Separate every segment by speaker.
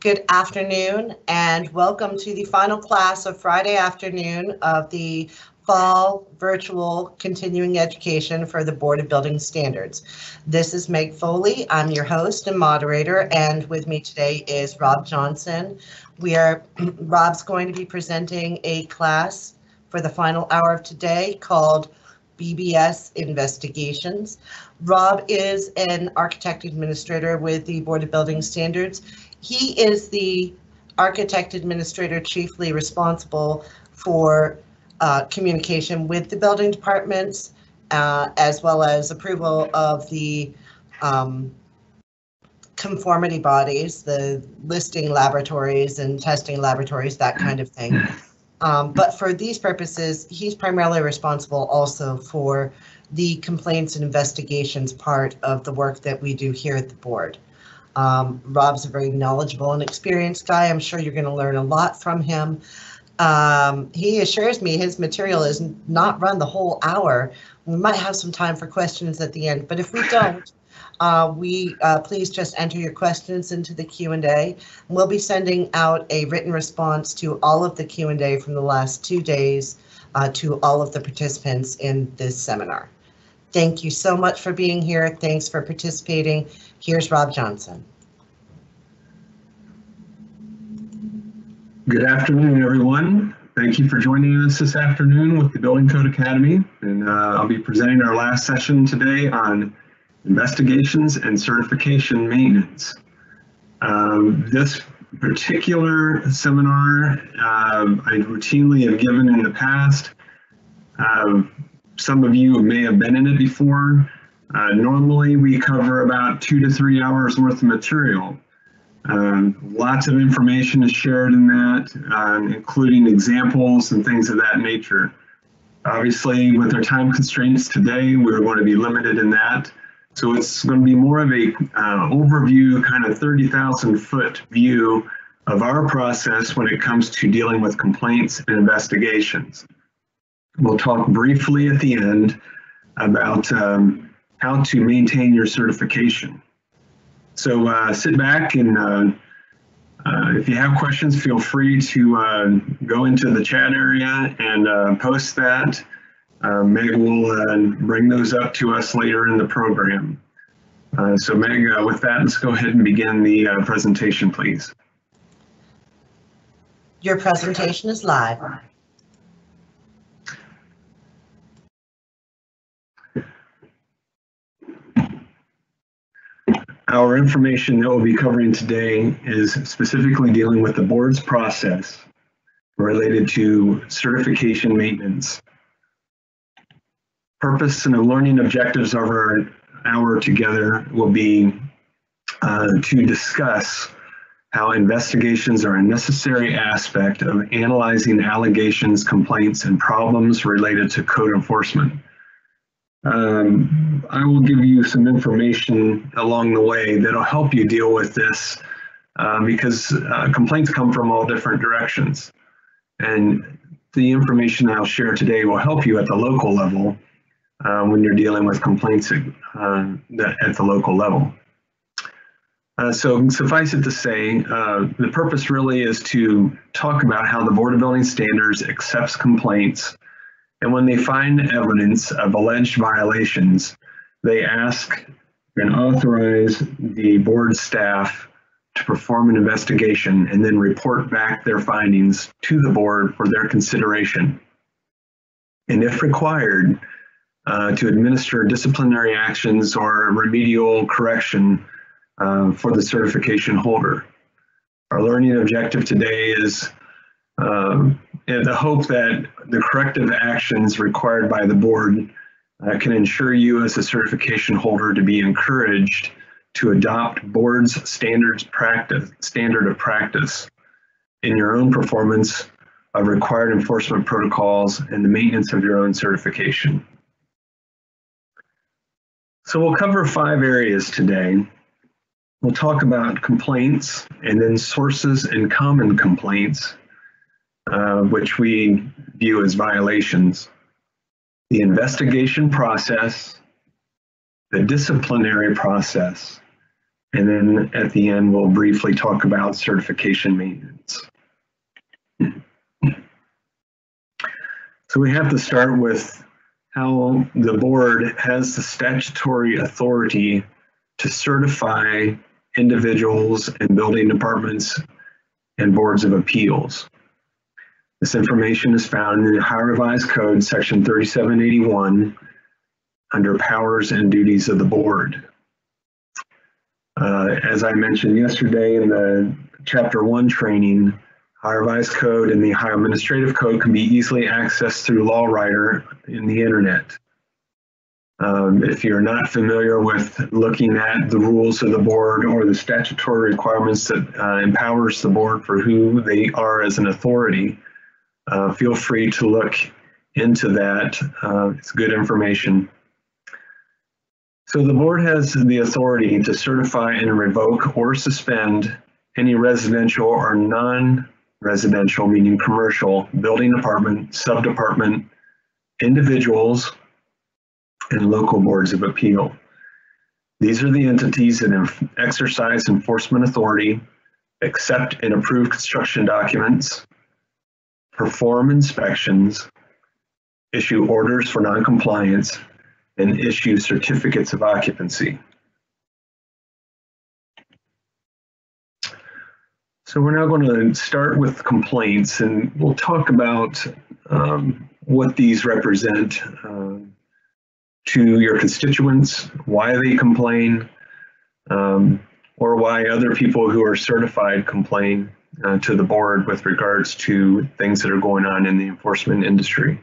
Speaker 1: Good afternoon and welcome to the final class of Friday afternoon of the fall virtual continuing education for the Board of Building Standards. This is Meg Foley. I'm your host and moderator and with me today is Rob Johnson. We are, Rob's going to be presenting a class for the final hour of today called BBS Investigations. Rob is an architect administrator with the Board of Building Standards. He is the architect administrator chiefly responsible for uh, communication with the building departments, uh, as well as approval of the um, conformity bodies, the listing laboratories and testing laboratories, that kind of thing. Um, but for these purposes, he's primarily responsible also for the complaints and investigations part of the work that we do here at the board. Um, Rob's a very knowledgeable and experienced guy. I'm sure you're going to learn a lot from him. Um, he assures me his material is not run the whole hour. We might have some time for questions at the end, but if we don't, uh, we uh, please just enter your questions into the Q&A. We'll be sending out a written response to all of the Q&A from the last two days uh, to all of the participants in this seminar. Thank you so much for being here. Thanks for participating. Here's Rob Johnson.
Speaker 2: Good afternoon, everyone. Thank you for joining us this afternoon with the Building Code Academy. And uh, I'll be presenting our last session today on investigations and certification maintenance. Um, this particular seminar um, I routinely have given in the past. Um, some of you may have been in it before. Uh, normally we cover about two to three hours worth of material. Um, lots of information is shared in that, um, including examples and things of that nature. Obviously, with our time constraints today, we're going to be limited in that. So it's going to be more of a uh, overview, kind of 30,000 foot view of our process when it comes to dealing with complaints and investigations. We'll talk briefly at the end about um, how to maintain your certification. So uh, sit back and uh, uh, if you have questions, feel free to uh, go into the chat area and uh, post that. Uh, Meg will bring those up to us later in the program. So Meg, with that, let's go ahead and begin the presentation, please.
Speaker 1: Your presentation is live.
Speaker 2: Our information that we'll be covering today is specifically dealing with the board's process related to certification maintenance purpose and the learning objectives of our hour together will be uh, to discuss how investigations are a necessary aspect of analyzing allegations, complaints, and problems related to code enforcement. Um, I will give you some information along the way that'll help you deal with this uh, because uh, complaints come from all different directions. And the information I'll share today will help you at the local level uh, when you're dealing with complaints uh, at the local level. Uh, so suffice it to say, uh, the purpose really is to talk about how the Board of Building Standards accepts complaints, and when they find evidence of alleged violations, they ask and authorize the board staff to perform an investigation and then report back their findings to the board for their consideration. And if required, uh, to administer disciplinary actions or remedial correction uh, for the certification holder. Our learning objective today is um, in the hope that the corrective actions required by the board uh, can ensure you as a certification holder to be encouraged to adopt board's standards practice standard of practice in your own performance of required enforcement protocols and the maintenance of your own certification. So we'll cover five areas today. We'll talk about complaints and then sources and common complaints, uh, which we view as violations, the investigation process, the disciplinary process, And then at the end, we'll briefly talk about certification maintenance. So we have to start with how the board has the statutory authority to certify individuals and building departments and boards of appeals. This information is found in the Ohio Revised Code, Section 3781, under powers and duties of the board. Uh, as I mentioned yesterday in the Chapter 1 training, Ohio Revised Code and the Ohio Administrative Code can be easily accessed through LawWriter in the internet. Um, if you're not familiar with looking at the rules of the board or the statutory requirements that uh, empowers the board for who they are as an authority, uh, feel free to look into that. Uh, it's good information. So the board has the authority to certify and revoke or suspend any residential or non-residential, meaning commercial, building department, sub-department, individuals, and local boards of appeal. These are the entities that exercise enforcement authority, accept and approve construction documents, perform inspections, issue orders for noncompliance, and issue certificates of occupancy. So we're now going to start with complaints and we'll talk about um, what these represent uh, to your constituents, why they complain, um, or why other people who are certified complain uh, to the board with regards to things that are going on in the enforcement industry.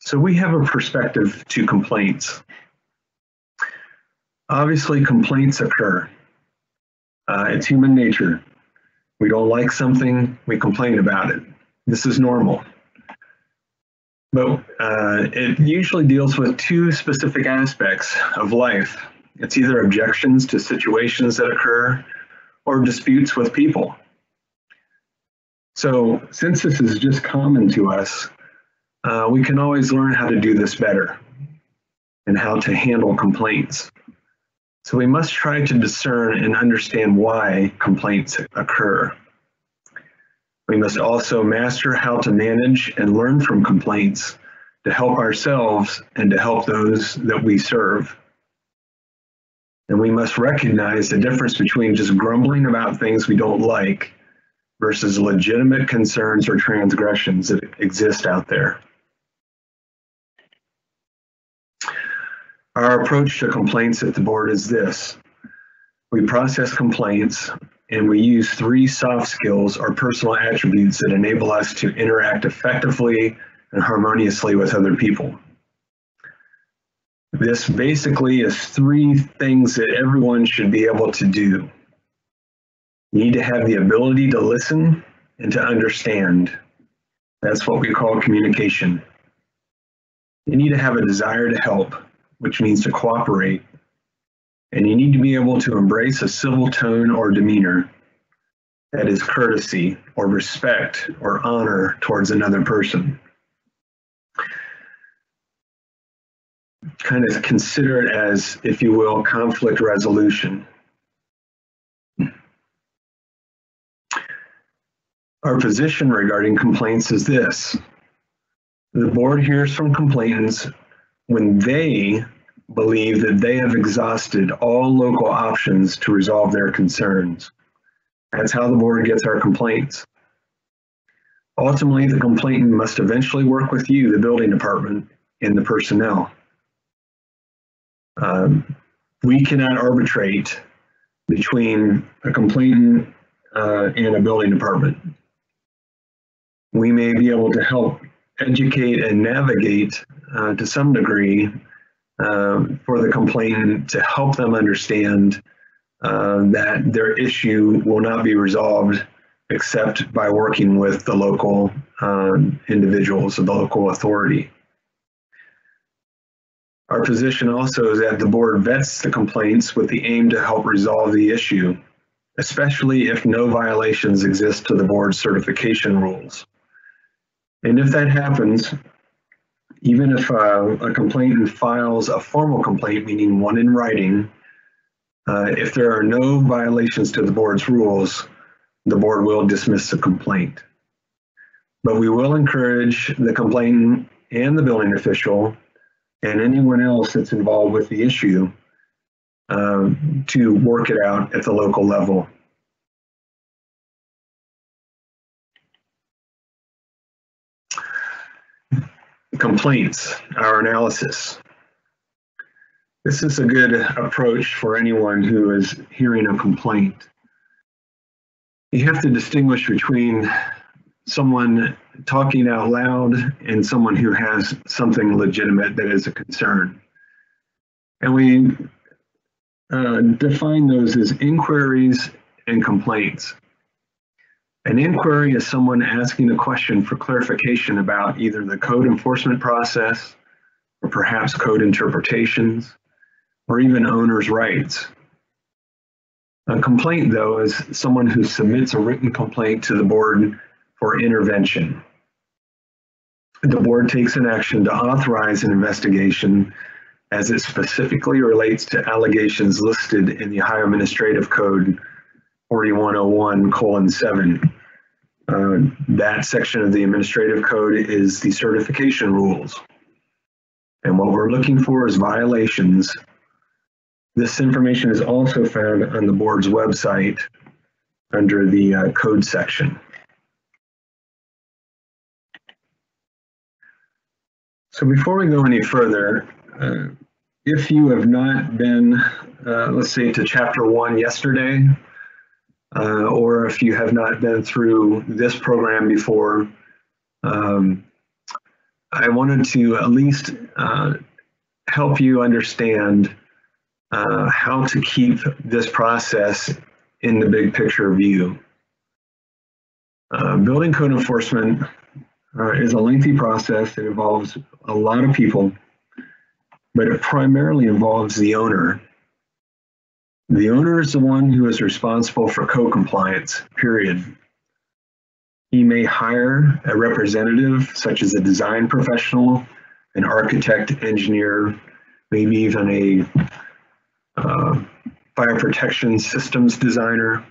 Speaker 2: So we have a perspective to complaints. Obviously, complaints occur. Uh, it's human nature. We don't like something, we complain about it. This is normal. But uh, it usually deals with two specific aspects of life. It's either objections to situations that occur or disputes with people. So since this is just common to us, uh, we can always learn how to do this better and how to handle complaints. So we must try to discern and understand why complaints occur. We must also master how to manage and learn from complaints to help ourselves and to help those that we serve. And we must recognize the difference between just grumbling about things we don't like versus legitimate concerns or transgressions that exist out there. Our approach to complaints at the board is this. We process complaints and we use three soft skills or personal attributes that enable us to interact effectively and harmoniously with other people. This basically is three things that everyone should be able to do. You need to have the ability to listen and to understand. That's what we call communication. You need to have a desire to help, which means to cooperate. And you need to be able to embrace a civil tone or demeanor that is courtesy or respect or honor towards another person. Kind of consider it as, if you will, conflict resolution. Our position regarding complaints is this. The board hears from complainants when they believe that they have exhausted all local options to resolve their concerns. That's how the board gets our complaints. Ultimately, the complainant must eventually work with you, the building department, and the personnel. Um, we cannot arbitrate between a complainant uh, and a building department. We may be able to help educate and navigate uh, to some degree um, for the complainant to help them understand uh, that their issue will not be resolved except by working with the local um, individuals, the local authority. Our position also is that the board vets the complaints with the aim to help resolve the issue, especially if no violations exist to the board's certification rules. And if that happens, even if uh, a complainant files a formal complaint, meaning one in writing, Uh, if there are no violations to the board's rules, the board will dismiss the complaint. But we will encourage the complainant and the building official and anyone else that's involved with the issue um, to work it out at the local level. Complaints, our analysis. This is a good approach for anyone who is hearing a complaint. You have to distinguish between someone talking out loud and someone who has something legitimate that is a concern. And we uh, define those as inquiries and complaints. An inquiry is someone asking a question for clarification about either the code enforcement process or perhaps code interpretations or even owner's rights. A complaint, though, is someone who submits a written complaint to the board for intervention. The board takes an action to authorize an investigation as it specifically relates to allegations listed in the Ohio Administrative Code 4101 colon 7. Uh, that section of the administrative code is the certification rules. And what we're looking for is violations. This information is also found on the board's website under the uh, code section. So before we go any further, uh, if you have not been, uh, let's say, to chapter one yesterday, uh, or if you have not been through this program before, um, I wanted to at least uh, help you understand uh, how to keep this process in the big picture view. Uh, building code enforcement uh, is a lengthy process. It involves a lot of people, but it primarily involves the owner. The owner is the one who is responsible for co-compliance, period. He may hire a representative, such as a design professional, an architect, engineer, maybe even a uh, fire protection systems designer,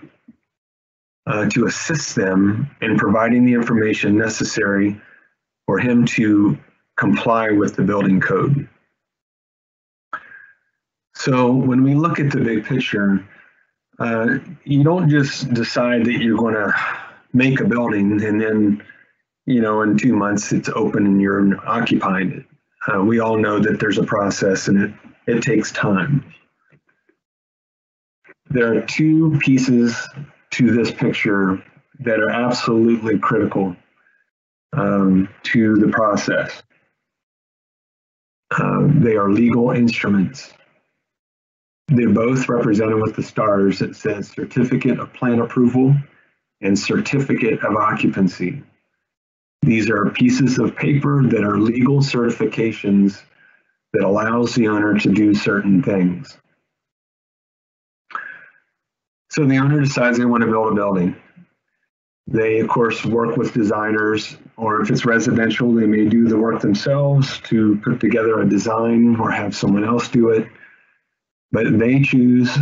Speaker 2: uh, to assist them in providing the information necessary for him to comply with the building code. So when we look at the big picture, uh, you don't just decide that you're going to make a building and then, you know, in two months it's open and you're occupying it. Uh, we all know that there's a process and it, it takes time. There are two pieces to this picture that are absolutely critical um, to the process. Uh, they are legal instruments. They're both represented with the stars that says Certificate of Plan Approval and Certificate of Occupancy. These are pieces of paper that are legal certifications that allows the owner to do certain things. So the owner decides they want to build a building. They, of course, work with designers, or if it's residential, they may do the work themselves to put together a design or have someone else do it. But they choose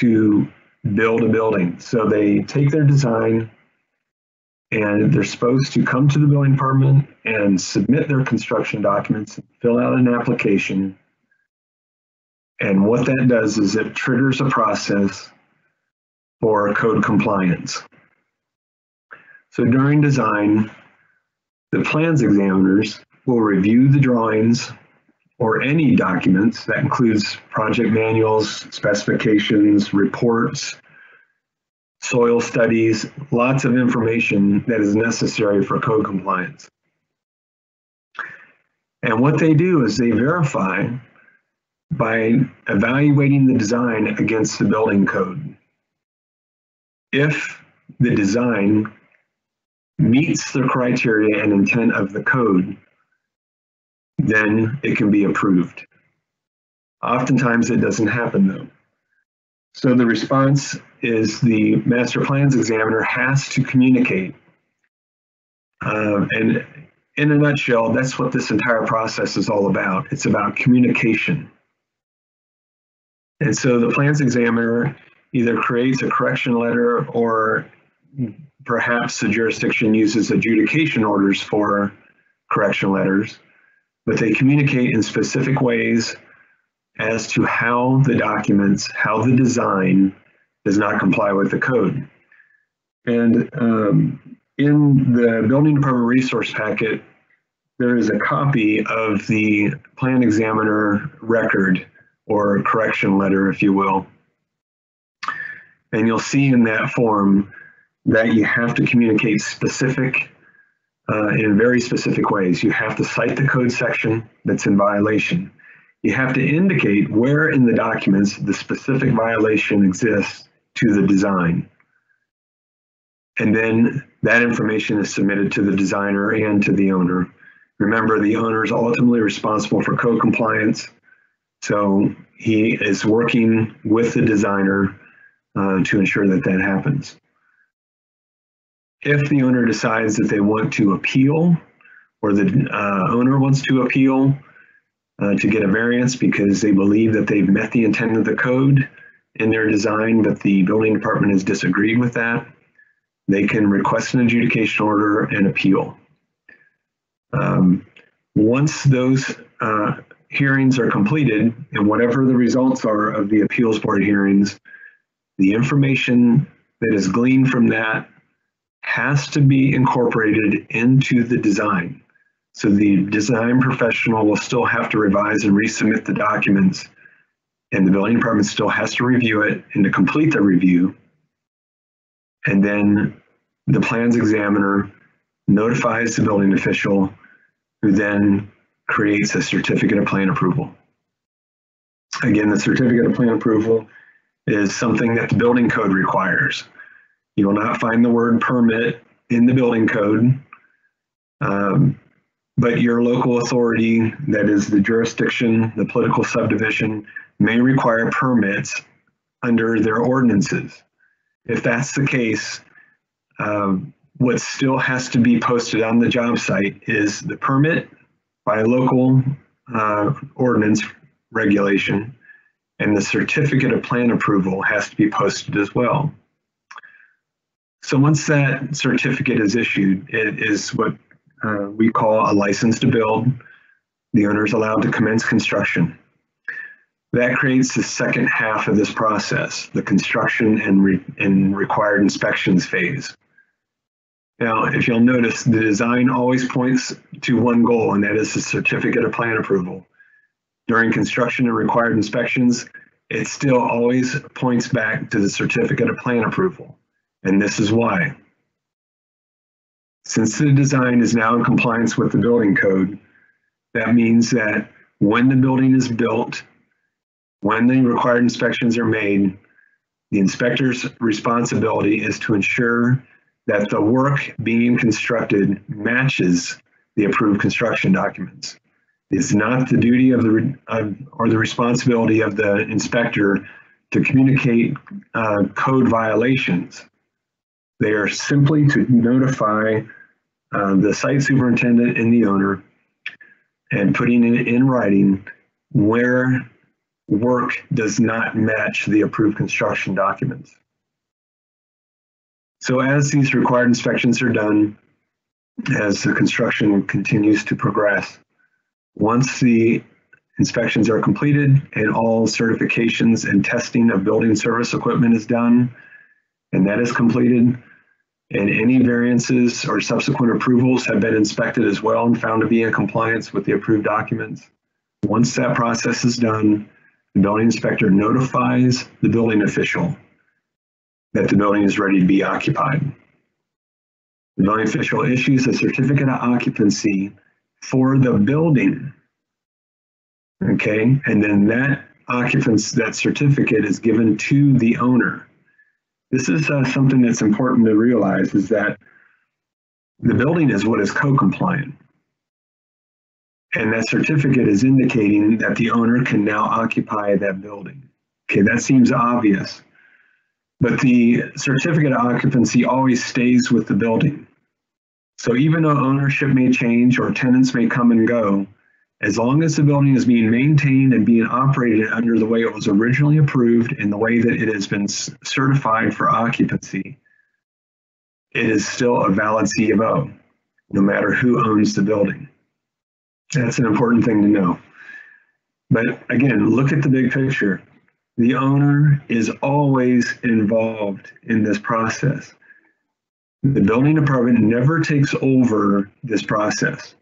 Speaker 2: to build a building. So they take their design and they're supposed to come to the building department and submit their construction documents, fill out an application. And what that does is it triggers a process for code compliance. So during design, the plans examiners will review the drawings or any documents that includes project manuals, specifications, reports, soil studies, lots of information that is necessary for code compliance. And what they do is they verify by evaluating the design against the building code. If the design meets the criteria and intent of the code, then it can be approved. Oftentimes it doesn't happen though. So the response is the master plans examiner has to communicate. Um, and in a nutshell, that's what this entire process is all about. It's about communication. And so the plans examiner either creates a correction letter or perhaps the jurisdiction uses adjudication orders for correction letters, but they communicate in specific ways as to how the documents, how the design does not comply with the code. And um, in the building department resource packet, there is a copy of the plan examiner record or correction letter, if you will. And you'll see in that form that you have to communicate specific, uh, in very specific ways. You have to cite the code section that's in violation. You have to indicate where in the documents the specific violation exists to the design. And then that information is submitted to the designer and to the owner. Remember, the owner is ultimately responsible for code compliance. So he is working with the designer uh, to ensure that that happens. If the owner decides that they want to appeal or the uh, owner wants to appeal uh, to get a variance because they believe that they've met the intent of the code in their design, but the building department has disagreed with that, they can request an adjudication order and appeal. Um, once those uh, hearings are completed and whatever the results are of the appeals board hearings, the information that is gleaned from that has to be incorporated into the design. So the design professional will still have to revise and resubmit the documents and the building department still has to review it and to complete the review. And then the plans examiner notifies the building official who then creates a certificate of plan approval. Again, the certificate of plan approval is something that the building code requires. You will not find the word permit in the building code, um, but your local authority, that is the jurisdiction, the political subdivision, may require permits under their ordinances. If that's the case, um, what still has to be posted on the job site is the permit by local uh, ordinance regulation, and the certificate of plan approval has to be posted as well. So once that certificate is issued, it is what uh, we call a license to build. The owner is allowed to commence construction. That creates the second half of this process, the construction and, re and required inspections phase. Now, if you'll notice, the design always points to one goal, and that is the certificate of plan approval. During construction and required inspections, it still always points back to the certificate of plan approval. And this is why. Since the design is now in compliance with the building code, that means that when the building is built, when the required inspections are made, the inspector's responsibility is to ensure that the work being constructed matches the approved construction documents. It's not the duty of the or the responsibility of the inspector to communicate uh, code violations. They are simply to notify uh, the site superintendent and the owner and putting it in writing where work does not match the approved construction documents. So as these required inspections are done, as the construction continues to progress, once the inspections are completed and all certifications and testing of building service equipment is done, and that is completed, and any variances or subsequent approvals have been inspected as well and found to be in compliance with the approved documents. Once that process is done, the building inspector notifies the building official that the building is ready to be occupied. The building official issues a certificate of occupancy for the building. Okay, and then that occupancy, that certificate is given to the owner. This is uh, something that's important to realize is that the building is what is co-compliant. And that certificate is indicating that the owner can now occupy that building. Okay, that seems obvious. But the certificate of occupancy always stays with the building. So even though ownership may change or tenants may come and go, As long as the building is being maintained and being operated under the way it was originally approved and the way that it has been certified for occupancy, it is still a valid C of O, no matter who owns the building. That's an important thing to know. But again, look at the big picture. The owner is always involved in this process. The building department never takes over this process.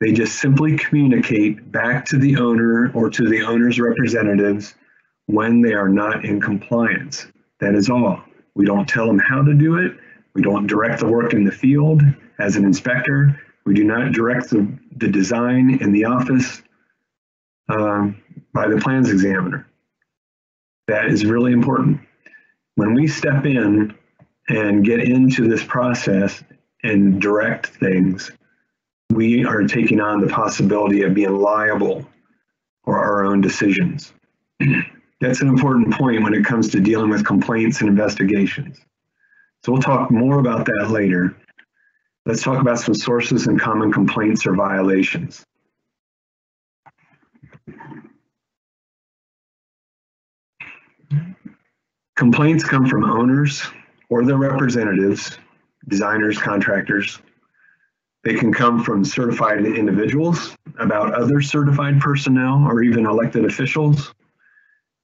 Speaker 2: They just simply communicate back to the owner or to the owner's representatives when they are not in compliance. That is all. We don't tell them how to do it. We don't direct the work in the field as an inspector. We do not direct the, the design in the office um, by the plans examiner. That is really important. When we step in and get into this process and direct things, we are taking on the possibility of being liable for our own decisions. That's an important point when it comes to dealing with complaints and investigations. So we'll talk more about that later. Let's talk about some sources and common complaints or violations. Complaints come from owners or their representatives, designers, contractors. They can come from certified individuals about other certified personnel or even elected officials.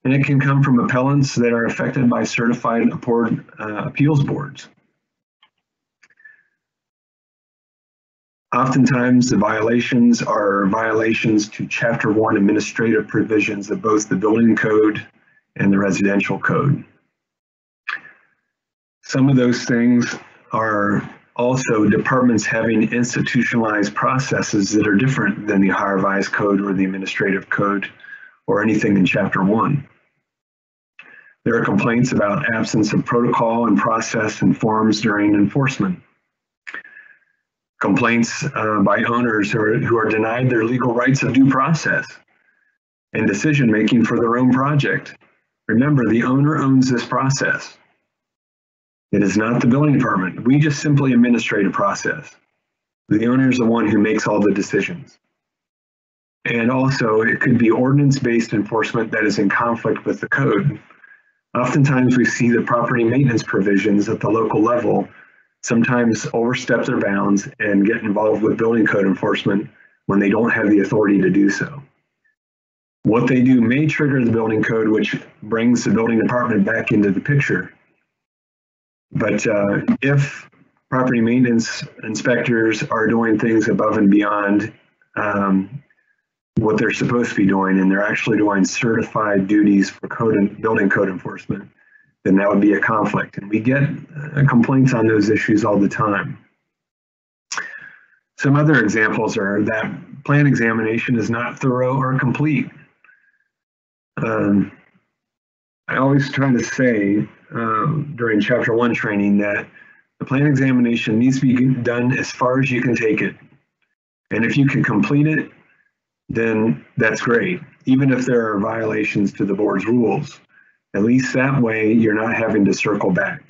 Speaker 2: And it can come from appellants that are affected by certified apport- uh, appeals boards. Oftentimes, the violations are violations to Chapter 1 administrative provisions of both the building code and the residential code. Some of those things are also departments having institutionalized processes that are different than the Ohio Revised Code or the administrative code or anything in Chapter 1. There are complaints about absence of protocol and process and forms during enforcement. Complaints uh, by owners who are, who are denied their legal rights of due process and decision making for their own project. Remember, the owner owns this process. It is not the building department. We just simply administrate a process. The owner is the one who makes all the decisions. And also, it could be ordinance-based enforcement that is in conflict with the code. Oftentimes, we see the property maintenance provisions at the local level sometimes overstep their bounds and get involved with building code enforcement when they don't have the authority to do so. What they do may trigger the building code, which brings the building department back into the picture. But uh, if property maintenance inspectors are doing things above and beyond um, what they're supposed to be doing, and they're actually doing certified duties for code and building code enforcement, then that would be a conflict. And we get uh, complaints on those issues all the time. Some other examples are that plan examination is not thorough or complete. Um, I always try to say um, during chapter one training that the plan examination needs to be done as far as you can take it. And if you can complete it, then that's great, even if there are violations to the board's rules. At least that way you're not having to circle back.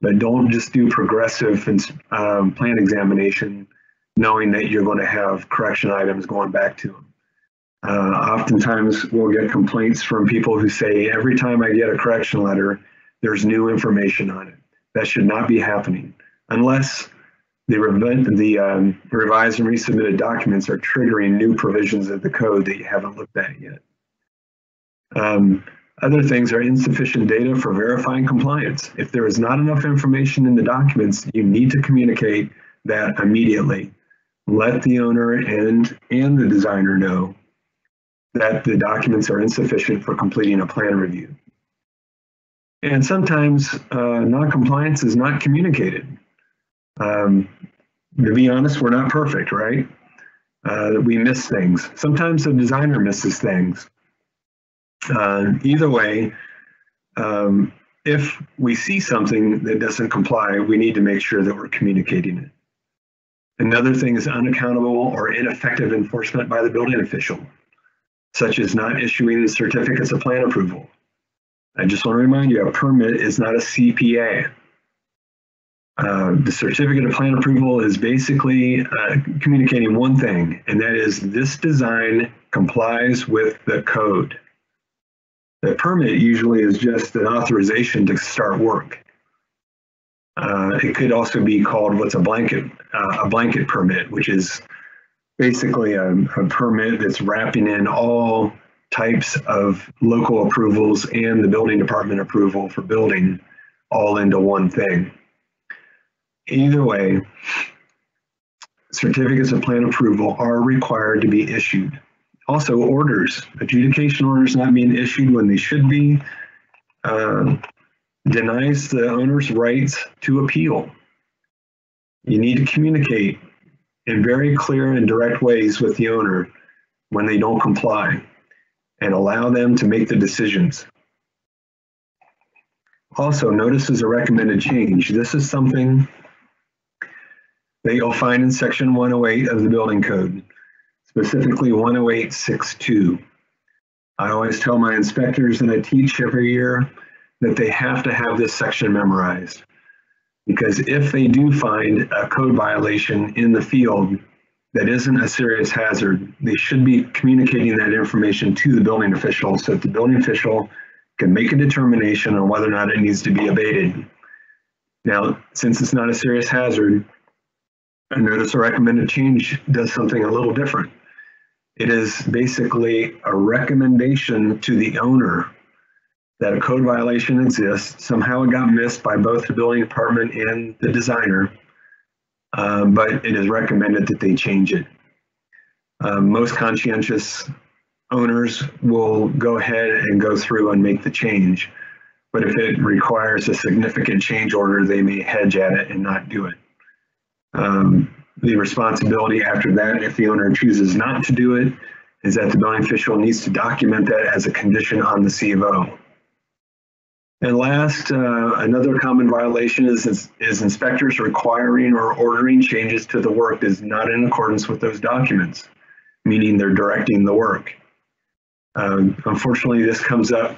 Speaker 2: But don't just do progressive um, plan examination knowing that you're going to have correction items going back to them. Uh, oftentimes we'll get complaints from people who say, every time I get a correction letter, there's new information on it. That should not be happening unless the, rev- the um, revised and resubmitted documents are triggering new provisions of the code that you haven't looked at yet. Um, other things are insufficient data for verifying compliance. If there is not enough information in the documents, you need to communicate that immediately. Let the owner and, and the designer know that the documents are insufficient for completing a plan review. And sometimes uh, non-compliance is not communicated. Um, to be honest, we're not perfect, right? Uh, we miss things. Sometimes the designer misses things. Uh, either way, um, if we see something that doesn't comply, we need to make sure that we're communicating it. Another thing is unaccountable or ineffective enforcement by the building official, such as not issuing the certificates of plan approval. I just want to remind you, a permit is not a CPA. Uh, the certificate of plan approval is basically uh, communicating one thing, and that is this design complies with the code. The permit usually is just an authorization to start work. Uh, it could also be called what's a blanket uh, a blanket permit, which is basically a, a permit that's wrapping in all types of local approvals and the building department approval for building all into one thing. Either way, certificates of plan approval are required to be issued. Also, orders, adjudication orders not being issued when they should be, uh, denies the owner's rights to appeal. You need to communicate in very clear and direct ways with the owner when they don't comply and allow them to make the decisions. Also, notice is a recommended change. This is something that you'll find in section 108 of the building code, specifically 10862. I always tell my inspectors that I teach every year that they have to have this section memorized. Because if they do find a code violation in the field that isn't a serious hazard, they should be communicating that information to the building official so that the building official can make a determination on whether or not it needs to be abated. Now, since it's not a serious hazard, a notice of recommended change does something a little different. It is basically a recommendation to the owner that a code violation exists. Somehow it got missed by both the building department and the designer, um, but it is recommended that they change it. Um, most conscientious owners will go ahead and go through and make the change. But if it requires a significant change order, they may hedge at it and not do it. Um, the responsibility after that, if the owner chooses not to do it, is that the building official needs to document that as a condition on the C of O. And last, uh, another common violation is, is, inspectors requiring or ordering changes to the work is not in accordance with those documents, meaning they're directing the work. Um, unfortunately, this comes up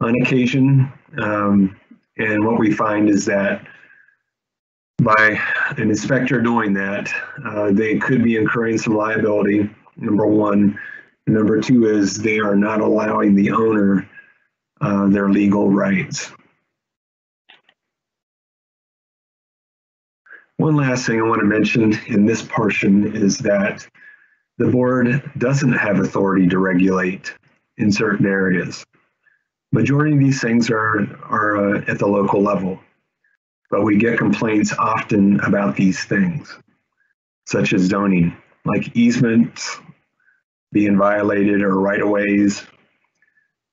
Speaker 2: on occasion, um, and what we find is that by an inspector doing that, uh, they could be incurring some liability, number one. Number two is they are not allowing the owner uh, their legal rights. One last thing I want to mention in this portion is that the board doesn't have authority to regulate in certain areas. Majority of these things are, are uh, at the local level, but we get complaints often about these things, such as zoning, like easements being violated or right-of-ways,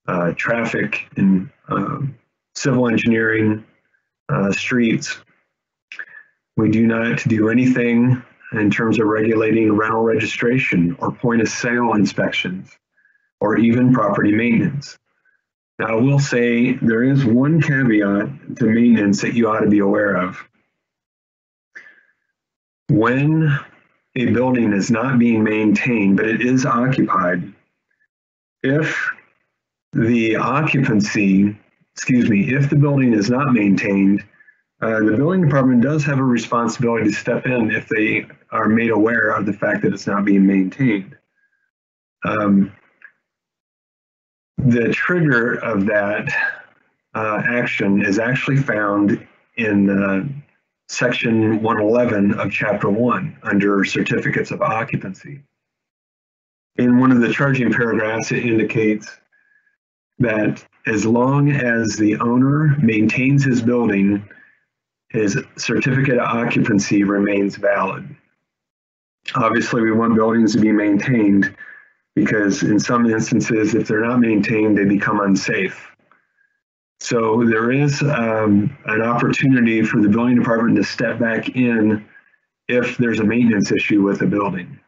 Speaker 2: uh, traffic and um, civil engineering, uh, streets. We do not do anything in terms of regulating rental registration or point of sale inspections or even property maintenance. Now, I will say there is one caveat to maintenance that you ought to be aware of. When a building is not being maintained, but it is occupied, if the occupancy, excuse me, if the building is not maintained, uh, the building department does have a responsibility to step in if they are made aware of the fact that it's not being maintained. Um, the trigger of that uh, action is actually found in uh, section 111 of chapter 1 under certificates of occupancy. In one of the charging paragraphs, it indicates that as long as the owner maintains his building, his certificate of occupancy remains valid. Obviously, we want buildings to be maintained because in some instances, if they're not maintained, they become unsafe. So there is um, an opportunity for the building department to step back in if there's a maintenance issue with a building.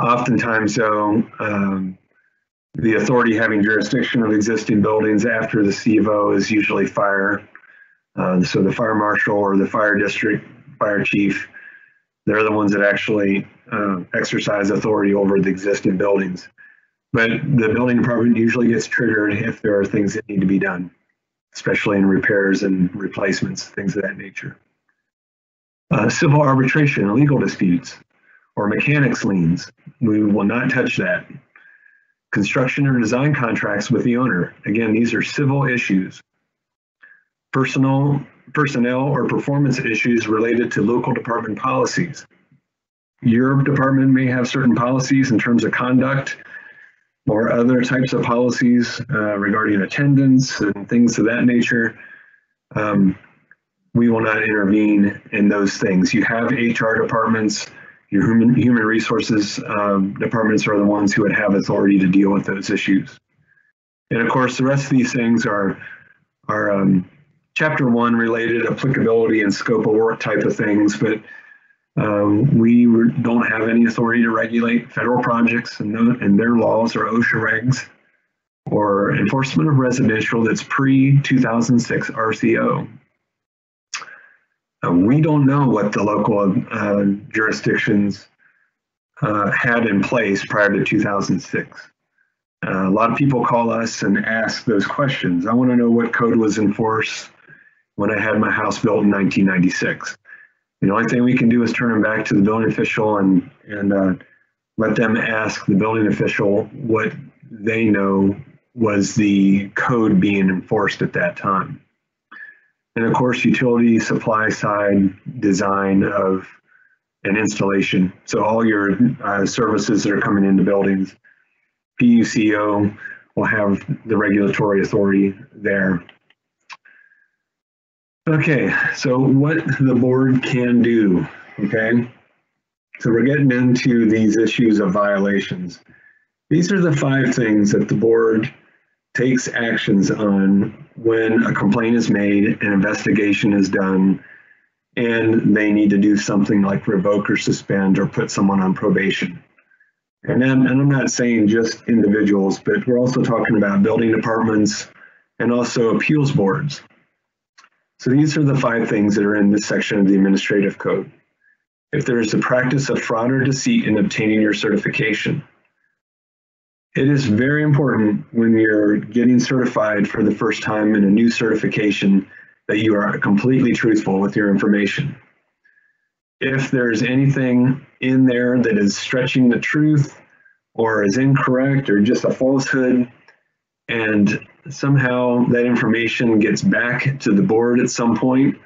Speaker 2: Oftentimes, though, um, the authority having jurisdiction of existing buildings after the C of O is usually fire. Uh, so the fire marshal or the fire district fire chief, they're the ones that actually uh, exercise authority over the existing buildings. But the building department usually gets triggered if there are things that need to be done. especially in repairs and replacements, things of that nature. Uh, civil arbitration legal disputes or mechanics liens, we will not touch that. Construction or design contracts with the owner, again, these are civil issues. Personal, personnel or performance issues related to local department policies. Your department may have certain policies in terms of conduct or other types of policies uh, regarding attendance and things of that nature. Um, we will not intervene in those things. You have HR departments, your human, human resources um, departments are the ones who would have authority to deal with those issues. And of course, the rest of these things are, are um, chapter one related applicability and scope of work type of things, but um, we don't have any authority to regulate federal projects and, the, and their laws or OSHA regs or enforcement of residential that's pre-2006 RCO. Uh, we don't know what the local uh, jurisdictions uh, had in place prior to 2006. Uh, a lot of people call us and ask those questions. I want to know what code was enforced when I had my house built in 1996. The only thing we can do is turn them back to the building official and, and uh, let them ask the building official what they know was the code being enforced at that time. And of course, utility supply side design of an installation. So all your uh, services that are coming into buildings, PUCO will have the regulatory authority there. Okay, so what the board can do, okay? So we're getting into these issues of violations. These are the five things that the board takes actions on when a complaint is made, an investigation is done, and they need to do something like revoke or suspend or put someone on probation. And, then, and I'm not saying just individuals, but we're also talking about building departments and also appeals boards. So these are the five things that are in this section of the administrative code. If there is a practice of fraud or deceit in obtaining your certification, it is very important when you're getting certified for the first time in a new certification that you are completely truthful with your information. If there's anything in there that is stretching the truth or is incorrect or just a falsehood, and somehow that information gets back to the board at some point,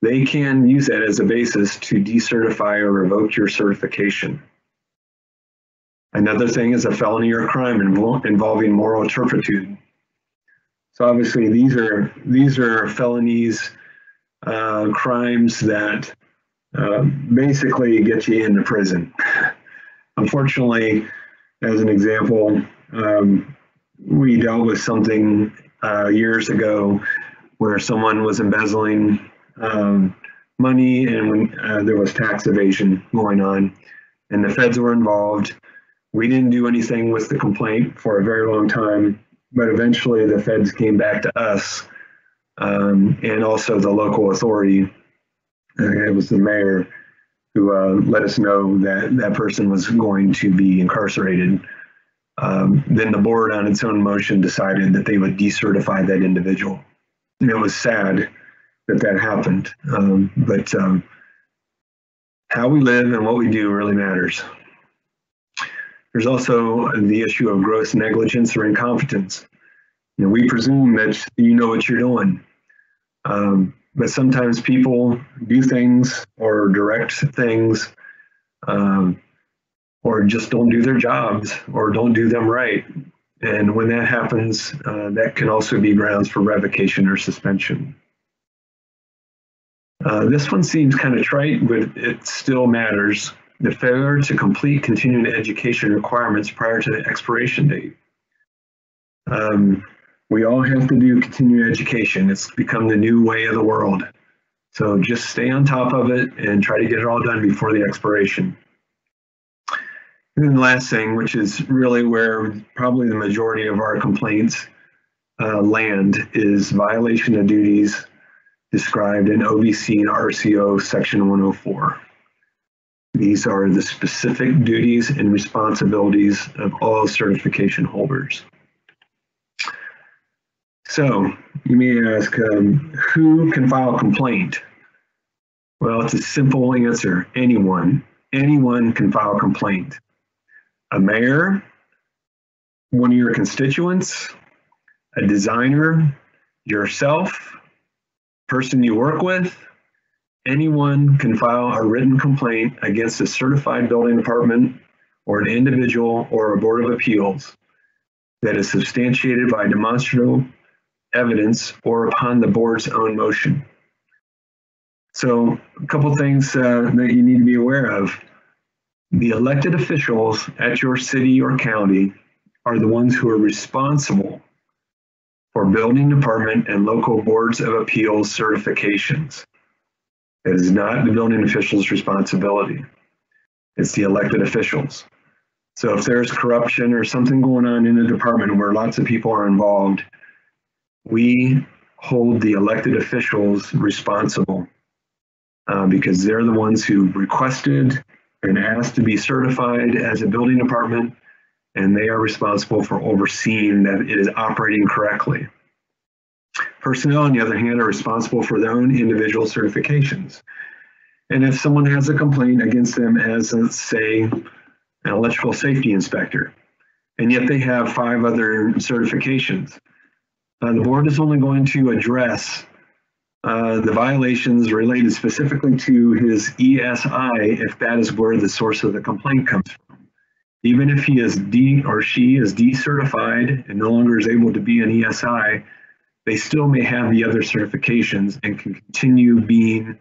Speaker 2: they can use that as a basis to decertify or revoke your certification. Another thing is a felony or crime invol involving moral turpitude. So obviously these are these are felonies, uh, crimes that uh, basically get you into prison. Unfortunately, as an example, um, we dealt with something uh, years ago where someone was embezzling um, money and uh, there was tax evasion going on and the feds were involved. We didn't do anything with the complaint for a very long time, but eventually the feds came back to us um, and also the local authority. Uh, it was the mayor who uh, let us know that that person was going to be incarcerated um, then the board on its own motion decided that they would decertify that individual. And it was sad that that happened, um, but um, how we live and what we do really matters. There's also the issue of gross negligence or incompetence. You know, we presume that you know what you're doing, um, but sometimes people do things or direct things um, or just don't do their jobs or don't do them right. And when that happens, uh, that can also be grounds for revocation or suspension. Uh, this one seems kind of trite, but it still matters. The failure to complete continuing education requirements prior to the expiration date. Um, we all have to do continuing education. It's become the new way of the world. So just stay on top of it and try to get it all done before the expiration. And then the last thing, which is really where probably the majority of our complaints uh, land, is violation of duties described in OBC and RCO section 104. These are the specific duties and responsibilities of all certification holders. So you may ask, um, who can file a complaint? Well, it's a simple answer. Anyone. Anyone can file a complaint. A mayor, one of your constituents, a designer, yourself, person you work with, anyone can file a written complaint against a certified building department or an individual or a board of appeals that is substantiated by demonstrable evidence or upon the board's own motion. So a couple things uh, that you need to be aware of. The elected officials at your city or county are the ones who are responsible for building department and local boards of appeals certifications. It is not the building official's responsibility. It's the elected officials. So if there's corruption or something going on in the department where lots of people are involved, we hold the elected officials responsible uh, because they're the ones who requested and asked to be certified as a building department, and they are responsible for overseeing that it is operating correctly. Personnel, on the other hand, are responsible for their own individual certifications. And if someone has a complaint against them as, let's say, an electrical safety inspector, and yet they have five other certifications, uh, the board is only going to address uh, the violations related specifically to his ESI if that is where the source of the complaint comes from. Even if he is D or she is decertified and no longer is able to be an ESI, they still may have the other certifications and can continue being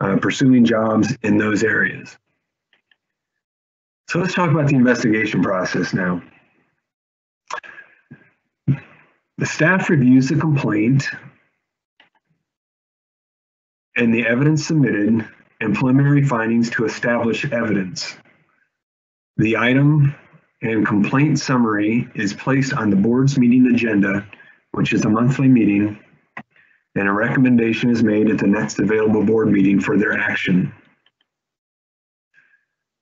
Speaker 2: uh, pursuing jobs in those areas. So let's talk about the investigation process now. The staff reviews the complaint and the evidence submitted and preliminary findings to establish evidence. The item and complaint summary is placed on the board's meeting agenda, which is a monthly meeting, and a recommendation is made at the next available board meeting for their action.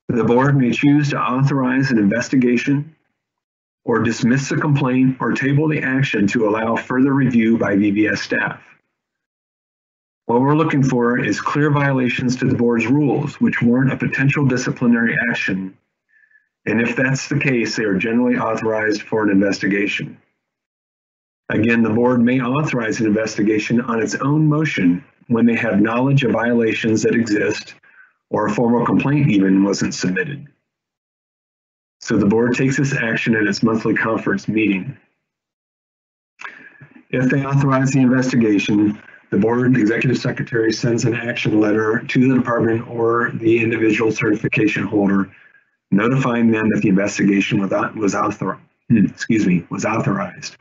Speaker 2: The board may choose to authorize an investigation or dismiss the complaint or table the action to allow further review by BBS staff. What we're looking for is clear violations to the board's rules, which warrant a potential disciplinary action. And if that's the case, they are generally authorized for an investigation. Again, the board may authorize an investigation on its own motion when they have knowledge of violations that exist or a formal complaint even wasn't submitted. So the board takes this action at its monthly conference meeting. If they authorize the investigation, the board executive secretary sends an action letter to the department or the individual certification holder, notifying them that the investigation was, was author, hmm, excuse me, was authorized.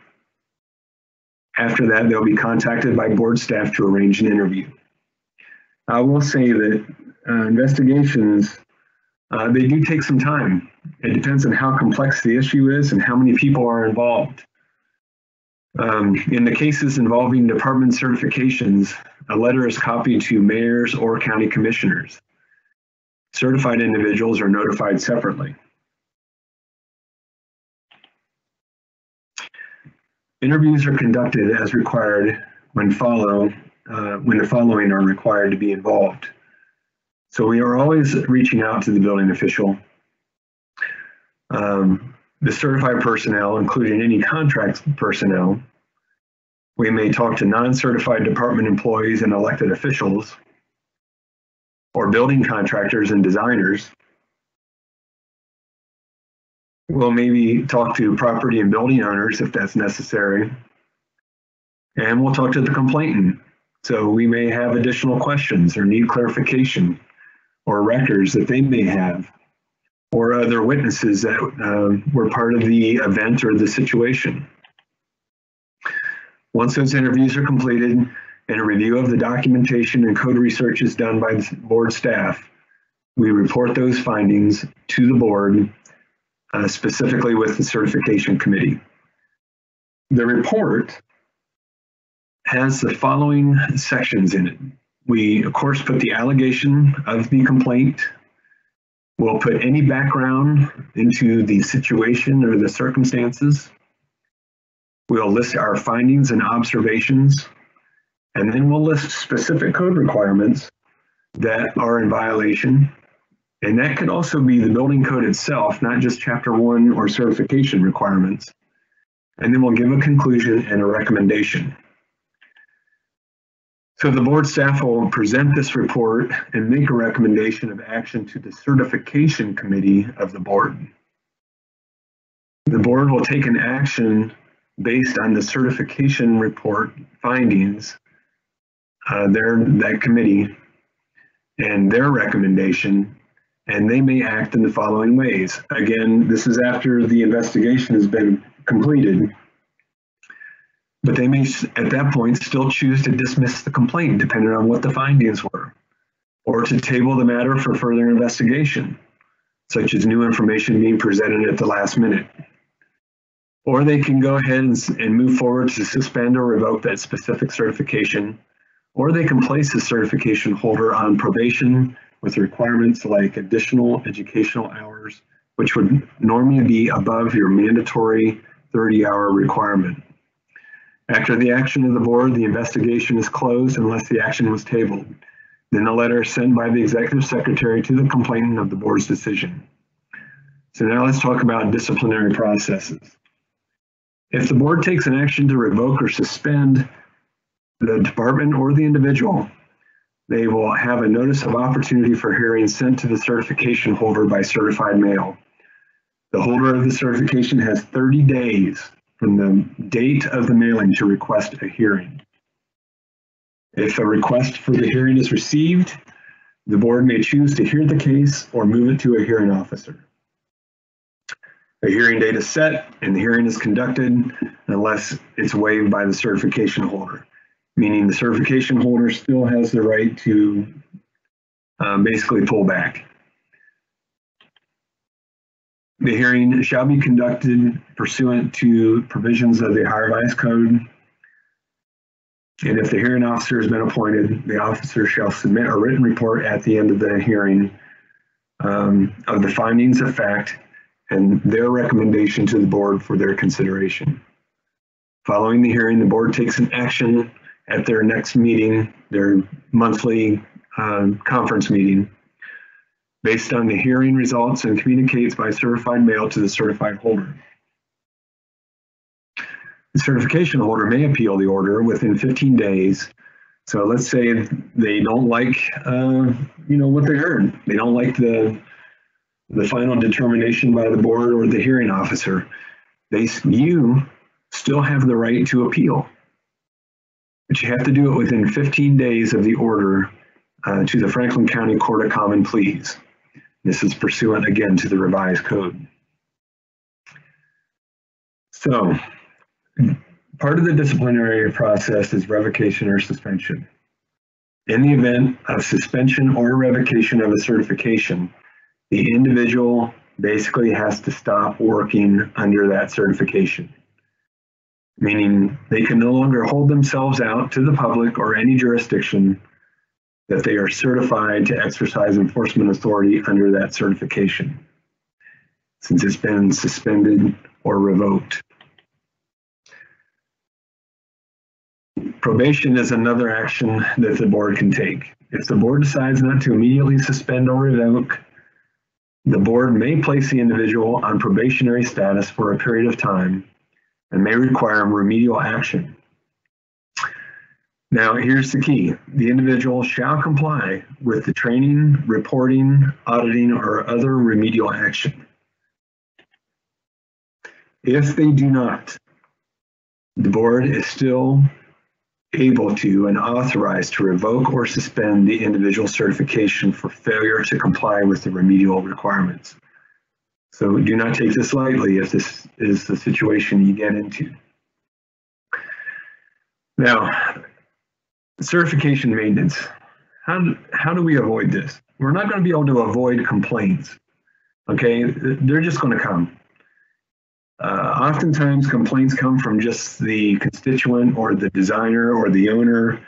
Speaker 2: After that, they'll be contacted by board staff to arrange an interview. I will say that uh, investigations, uh, they do take some time. It depends on how complex the issue is and how many people are involved. Um, in the cases involving department certifications, a letter is copied to mayors or county commissioners. Certified individuals are notified separately. Interviews are conducted as required when follow uh, when the following are required to be involved. So we are always reaching out to the building official, um, the certified personnel, including any contract personnel. We may talk to non-certified department employees and elected officials, or building contractors and designers. We'll maybe talk to property and building owners if that's necessary. And we'll talk to the complainant. So we may have additional questions or need clarification or records that they may have or other witnesses that uh, were part of the event or the situation. Once those interviews are completed and a review of the documentation and code research is done by the board staff, we report those findings to the board, uh, specifically with the certification committee. The report has the following sections in it. We, of course, put the allegation of the complaint. We'll put any background into the situation or the circumstances. We'll list our findings and observations, and then we'll list specific code requirements that are in violation. And that could also be the building code itself, not just chapter one or certification requirements. And then we'll give a conclusion and a recommendation. So the board staff will present this report and make a recommendation of action to the certification committee of the board. The board will take an action based on the certification report findings, uh, their, that committee, and their recommendation, and they may act in the following ways. Again, this is after the investigation has been completed. But they may, at that point, still choose to dismiss the complaint, depending on what the findings were, or to table the matter for further investigation, such as new information being presented at the last minute. Or they can go ahead and, and move forward to suspend or revoke that specific certification, or they can place the certification holder on probation with requirements like additional educational hours, which would normally be above your mandatory 30-hour requirement. After the action of the board, the investigation is closed unless the action was tabled. Then a letter is sent by the executive secretary to the complainant of the board's decision. So now let's talk about disciplinary processes. If the board takes an action to revoke or suspend the department or the individual, they will have a notice of opportunity for hearing sent to the certification holder by certified mail. The holder of the certification has 30 days from the date of the mailing to request a hearing. If a request for the hearing is received, the board may choose to hear the case or move it to a hearing officer. A hearing date is set and the hearing is conducted unless it's waived by the certification holder, meaning the certification holder still has the right to um, basically pull back. The hearing shall be conducted pursuant to provisions of the Ohio Revised Code. And if the hearing officer has been appointed, the officer shall submit a written report at the end of the hearing um, of the findings of fact and their recommendation to the board for their consideration. Following the hearing, the board takes an action at their next meeting, their monthly um, conference meeting, based on the hearing results and communicates by certified mail to the certified holder. The certification holder may appeal the order within 15 days. So let's say they don't like, uh, you know, what they heard. They don't like the the final determination by the board or the hearing officer. They, you still have the right to appeal, but you have to do it within 15 days of the order uh, to the Franklin County Court of Common Pleas. This is pursuant again to the revised code. So part of the disciplinary process is revocation or suspension. In the event of suspension or revocation of a certification, the individual basically has to stop working under that certification, meaning they can no longer hold themselves out to the public or any jurisdiction that they are certified to exercise enforcement authority under that certification, since it's been suspended or revoked. Probation is another action that the board can take. If the board decides not to immediately suspend or revoke, the board may place the individual on probationary status for a period of time and may require remedial action. Now, here's the key. The individual shall comply with the training, reporting, auditing, or other remedial action. If they do not, the board is still able to and authorized to revoke or suspend the individual certification for failure to comply with the remedial requirements. So do not take this lightly if this is the situation you get into. Now, certification maintenance. How do, how do we avoid this? We're not going to be able to avoid complaints. Okay, they're just going to come. Uh, oftentimes complaints come from just the constituent or the designer or the owner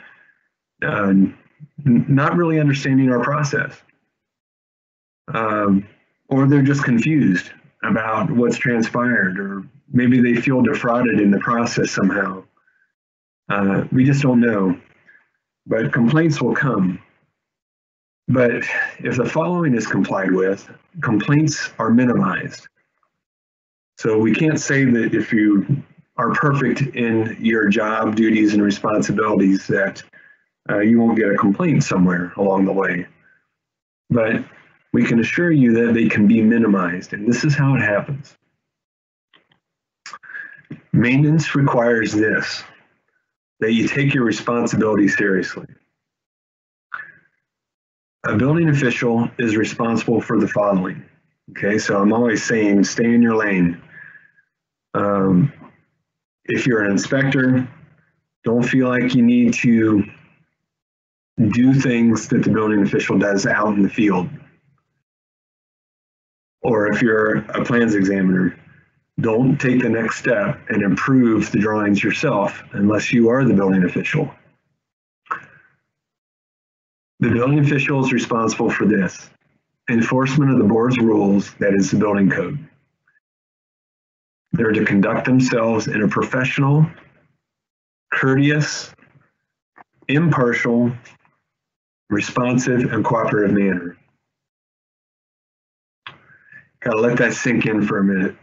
Speaker 2: uh, not really understanding our process. Um, or they're just confused about what's transpired or maybe they feel defrauded in the process somehow. Uh, we just don't know. But complaints will come. But if the following is complied with, complaints are minimized. So we can't say that if you are perfect in your job duties and responsibilities that uh, you won't get a complaint somewhere along the way. But we can assure you that they can be minimized, and this is how it happens. Maintenance requires this, that you take your responsibility seriously. A building official is responsible for the following. Okay, so I'm always saying stay in your lane. Um, if you're an inspector, don't feel like you need to do things that the building official does out in the field. Or if you're a plans examiner, don't take the next step and improve the drawings yourself unless you are the building official. The building official is responsible for this. Enforcement of the board's rules, that is the building code. They're to conduct themselves in a professional, courteous, impartial, responsive, and cooperative manner. Gotta let that sink in for a minute.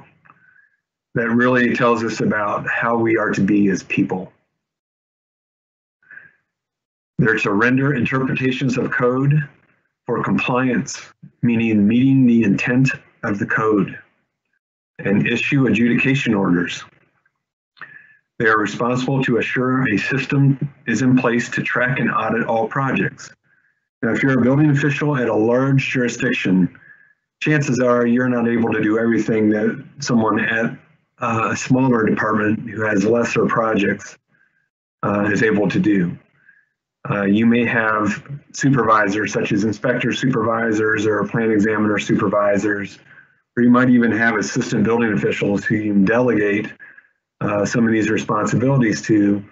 Speaker 2: That really tells us about how we are to be as people. They're to render interpretations of code for compliance, meaning meeting the intent of the code, and issue adjudication orders. They are responsible to assure a system is in place to track and audit all projects. Now, if you're a building official at a large jurisdiction, chances are you're not able to do everything that someone at uh, a smaller department who has lesser projects uh, is able to do. Uh, you may have supervisors such as inspector supervisors or plan examiner supervisors, or you might even have assistant building officials who you delegate uh, some of these responsibilities to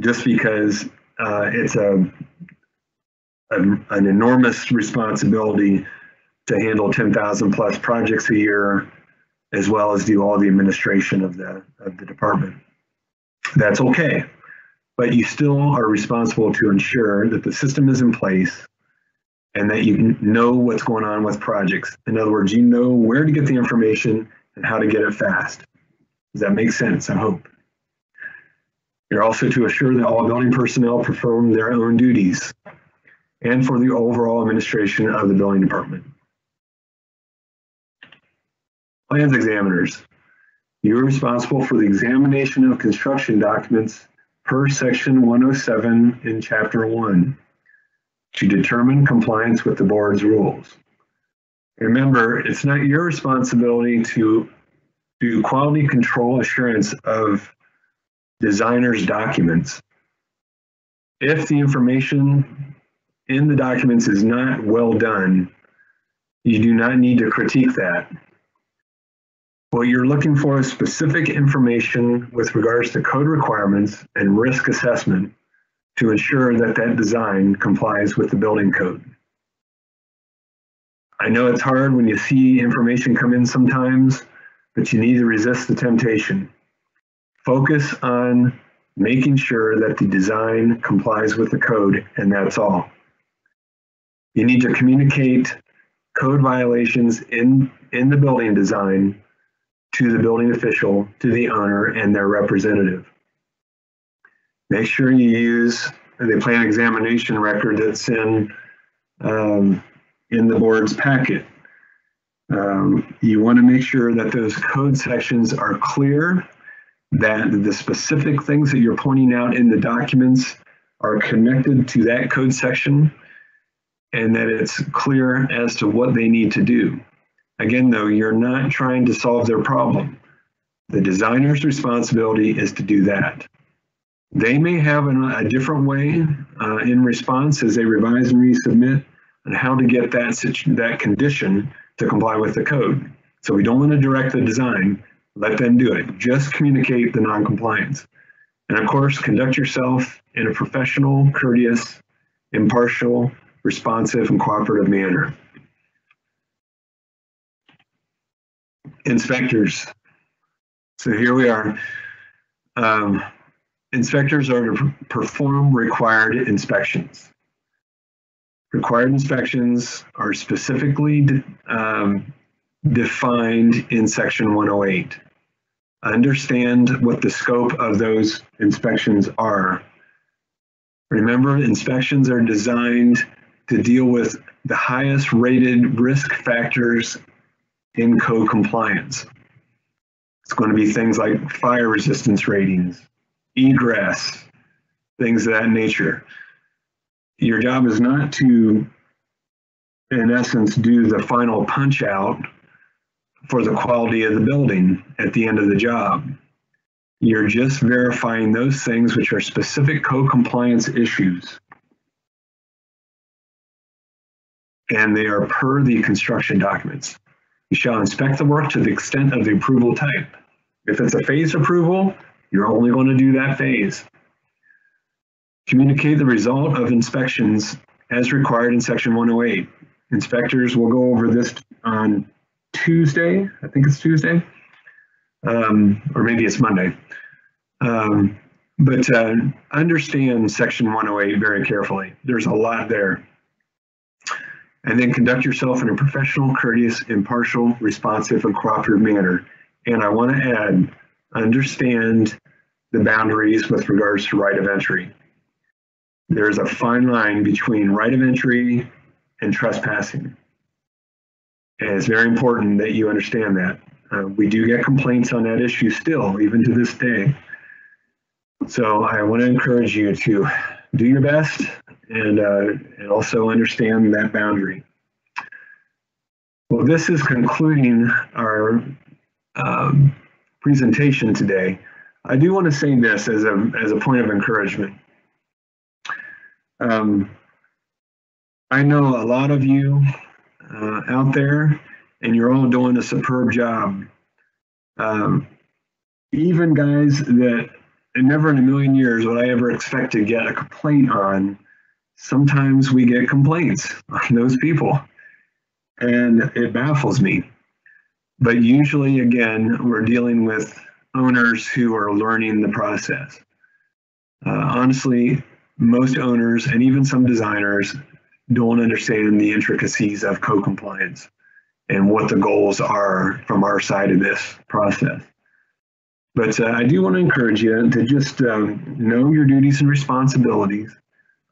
Speaker 2: just because uh, it's a, a, an enormous responsibility to handle 10,000 plus projects a year, as well as do all the administration of the, of the department. That's okay, but you still are responsible to ensure that the system is in place and that you know what's going on with projects. In other words, you know where to get the information and how to get it fast. Does that make sense? I hope. You're also to assure that all building personnel perform their own duties and for the overall administration of the building department. Plans examiners. You are responsible for the examination of construction documents per section 107 in chapter 1 to determine compliance with the board's rules. Remember, it's not your responsibility to do quality control assurance of designers' documents. If the information in the documents is not well done, you do not need to critique that. What you're looking for is specific information with regards to code requirements and risk assessment to ensure that that design complies with the building code. I know it's hard when you see information come in sometimes, but you need to resist the temptation. Focus on making sure that the design complies with the code, and that's all. You need to communicate code violations in, in the building design to the building official, to the owner, and their representative. Make sure you use the plan examination record that's in um, in the board's packet. Um, you want to make sure that those code sections are clear, that the specific things that you're pointing out in the documents are connected to that code section, and that it's clear as to what they need to do. Again, though, you're not trying to solve their problem. The designer's responsibility is to do that. They may have an, a different way uh, in response as they revise and resubmit on how to get that, that condition to comply with the code. So we don't want to direct the design, let them do it. Just communicate the noncompliance. And of course, conduct yourself in a professional, courteous, impartial, responsive, and cooperative manner. Inspectors. So here we are. Um, Inspectors are to perform required inspections. Required inspections are specifically de- um, defined in section 108. Understand what the scope of those inspections are. Remember, inspections are designed to deal with the highest rated risk factors in code compliance. It's going to be things like fire resistance ratings, egress, things of that nature. Your job is not to, in essence, do the final punch out for the quality of the building at the end of the job. You're just verifying those things which are specific code compliance issues. And they are per the construction documents. You shall inspect the work to the extent of the approval type. If it's a phase approval, you're only going to do that phase. Communicate the result of inspections as required in section 108. Inspectors will go over this on Tuesday, I think it's Tuesday, um, or maybe it's Monday. Um, but uh, understand section 108 very carefully. There's a lot there. And then conduct yourself in a professional, courteous, impartial, responsive, and cooperative manner. And I want to add, understand the boundaries with regards to right of entry. There's a fine line between right of entry and trespassing. And it's very important that you understand that. Uh, we do get complaints on that issue still, even to this day. So I want to encourage you to do your best and, uh, and also understand that boundary. Well, this is concluding our um, presentation today. I do want to say this as a, as a point of encouragement. Um, I know a lot of you uh, out there, and you're all doing a superb job. Um, even guys that never in a million years would I ever expect to get a complaint on, sometimes we get complaints on those people. And it baffles me. But usually, again, we're dealing with owners who are learning the process. Uh, honestly, most owners and even some designers don't understand the intricacies of code compliance and what the goals are from our side of this process. But uh, I do want to encourage you to just um, know your duties and responsibilities,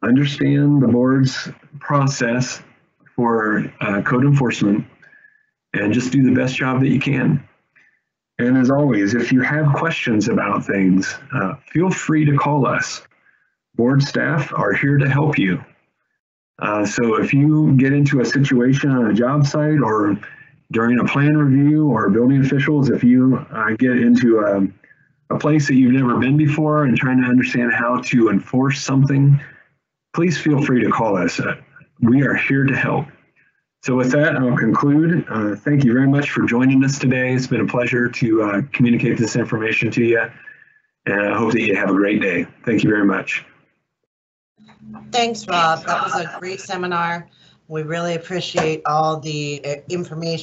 Speaker 2: understand the board's process for uh, code enforcement, and just do the best job that you can. And as always, if you have questions about things, uh, feel free to call us. Board staff are here to help you. Uh, so if you get into a situation on a job site or during a plan review or building officials, if you uh, get into a, a place that you've never been before and trying to understand how to enforce something, please feel free to call us. Uh, we are here to help. So with that, I'll conclude. Uh, thank you very much for joining us today. It's been a pleasure to uh, communicate this information to you. And I hope that you have a great day. Thank you very much.
Speaker 1: Thanks, Rob. That was a great seminar. We really appreciate all the uh, information